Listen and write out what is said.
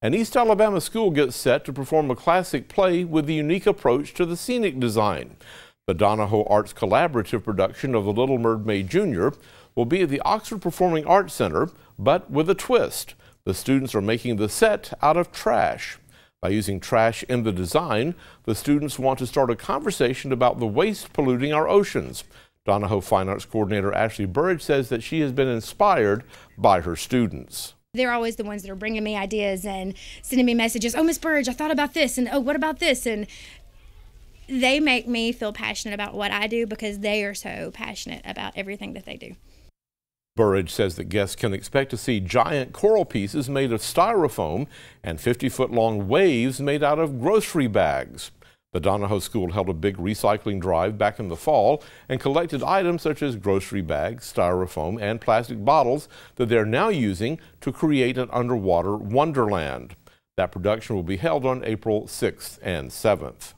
An East Alabama school gets set to perform a classic play with a unique approach to the scenic design. The Donoho Arts Collaborative production of The Little Mermaid Jr. will be at the Oxford Performing Arts Center, but with a twist. The students are making the set out of trash. By using trash in the design, the students want to start a conversation about the waste polluting our oceans. Donoho Fine Arts Coordinator Ashley Burridge says that she has been inspired by her students they're always the ones that are bringing me ideas and sending me messages. Oh, Miss Burridge, I thought about this, and oh, what about this? And they make me feel passionate about what I do because they are so passionate about everything that they do. Burridge says that guests can expect to see giant coral pieces made of styrofoam and 50 foot long waves made out of grocery bags. The Donoho School held a big recycling drive back in the fall and collected items such as grocery bags, styrofoam, and plastic bottles that they're now using to create an underwater wonderland. That production will be held on April 6th and 7th.